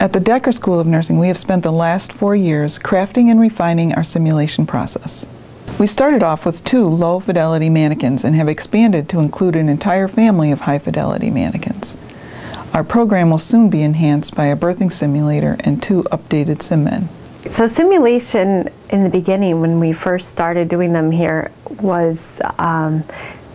At the Decker School of Nursing, we have spent the last four years crafting and refining our simulation process. We started off with two low fidelity mannequins and have expanded to include an entire family of high fidelity mannequins. Our program will soon be enhanced by a birthing simulator and two updated SimMen. So simulation in the beginning when we first started doing them here was um,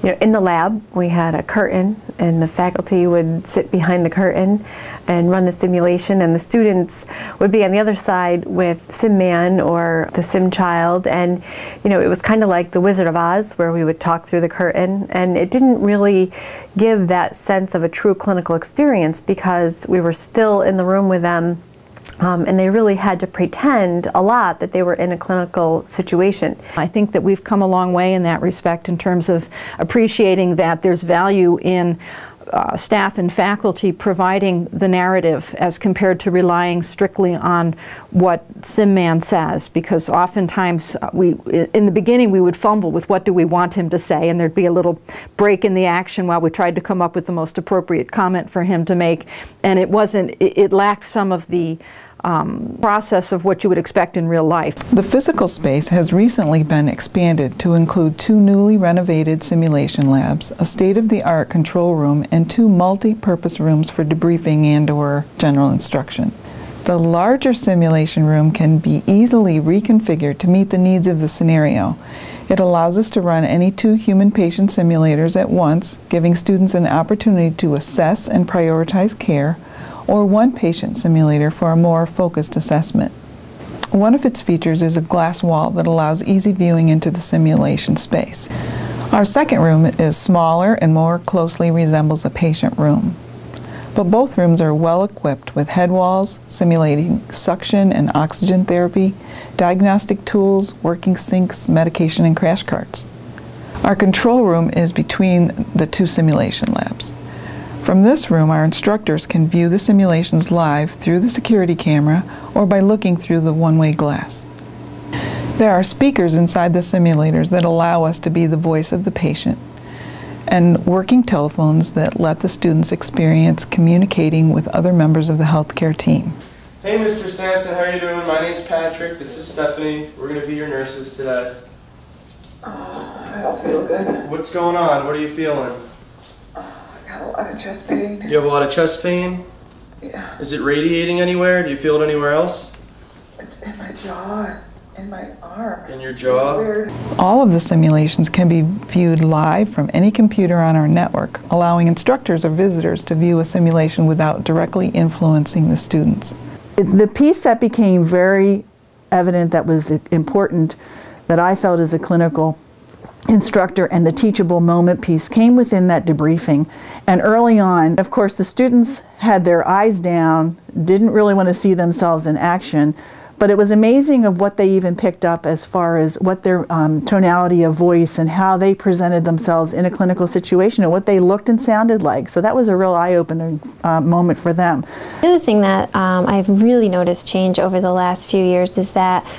you know, in the lab, we had a curtain, and the faculty would sit behind the curtain and run the simulation, and the students would be on the other side with SimMan or the Sim Child, and you know, it was kind of like the Wizard of Oz, where we would talk through the curtain, and it didn't really give that sense of a true clinical experience because we were still in the room with them um, and they really had to pretend a lot that they were in a clinical situation. I think that we've come a long way in that respect in terms of appreciating that there's value in uh, staff and faculty providing the narrative as compared to relying strictly on what SimMan says because oftentimes uh, we in the beginning we would fumble with what do we want him to say and there'd be a little break in the action while we tried to come up with the most appropriate comment for him to make and it wasn't it, it lacked some of the um, process of what you would expect in real life. The physical space has recently been expanded to include two newly renovated simulation labs, a state-of-the-art control room, and two multi-purpose rooms for debriefing and or general instruction. The larger simulation room can be easily reconfigured to meet the needs of the scenario. It allows us to run any two human patient simulators at once, giving students an opportunity to assess and prioritize care, or one patient simulator for a more focused assessment. One of its features is a glass wall that allows easy viewing into the simulation space. Our second room is smaller and more closely resembles a patient room. But both rooms are well equipped with head walls, simulating suction and oxygen therapy, diagnostic tools, working sinks, medication, and crash carts. Our control room is between the two simulation labs. From this room, our instructors can view the simulations live through the security camera or by looking through the one-way glass. There are speakers inside the simulators that allow us to be the voice of the patient and working telephones that let the students experience communicating with other members of the healthcare team. Hey Mr. Sampson, how are you doing? My name's Patrick, this is Stephanie. We're going to be your nurses today. Oh, I don't feel good. What's going on? What are you feeling? Got a lot of chest pain. You have a lot of chest pain? Yeah. Is it radiating anywhere? Do you feel it anywhere else? It's in my jaw, in my arm. In your jaw? All of the simulations can be viewed live from any computer on our network, allowing instructors or visitors to view a simulation without directly influencing the students. The piece that became very evident that was important that I felt as a clinical instructor and the teachable moment piece came within that debriefing. And early on, of course, the students had their eyes down, didn't really want to see themselves in action, but it was amazing of what they even picked up as far as what their um, tonality of voice and how they presented themselves in a clinical situation and what they looked and sounded like. So that was a real eye-opening uh, moment for them. The other thing that um, I've really noticed change over the last few years is that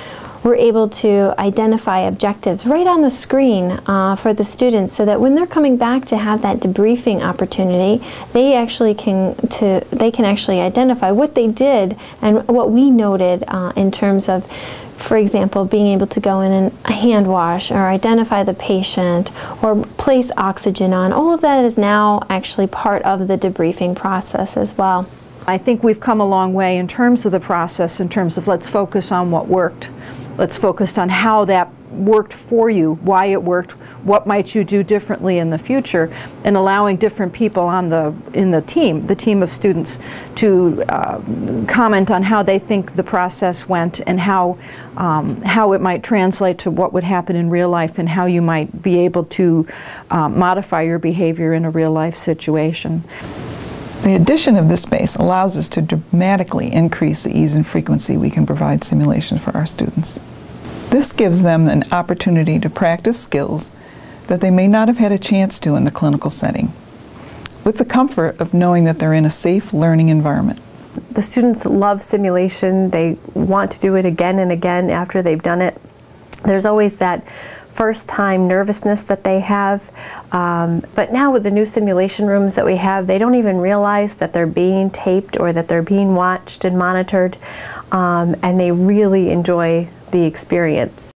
we're able to identify objectives right on the screen uh, for the students so that when they're coming back to have that debriefing opportunity, they actually can to they can actually identify what they did and what we noted uh, in terms of for example, being able to go in and hand wash or identify the patient or place oxygen on, all of that is now actually part of the debriefing process as well. I think we've come a long way in terms of the process, in terms of let's focus on what worked. Let's focus on how that worked for you, why it worked, what might you do differently in the future, and allowing different people on the in the team, the team of students, to uh, comment on how they think the process went and how um, how it might translate to what would happen in real life and how you might be able to uh, modify your behavior in a real life situation. The addition of this space allows us to dramatically increase the ease and frequency we can provide simulations for our students. This gives them an opportunity to practice skills that they may not have had a chance to in the clinical setting, with the comfort of knowing that they're in a safe learning environment. The students love simulation. They want to do it again and again after they've done it. There's always that first time nervousness that they have. Um, but now with the new simulation rooms that we have, they don't even realize that they're being taped or that they're being watched and monitored. Um, and they really enjoy the experience.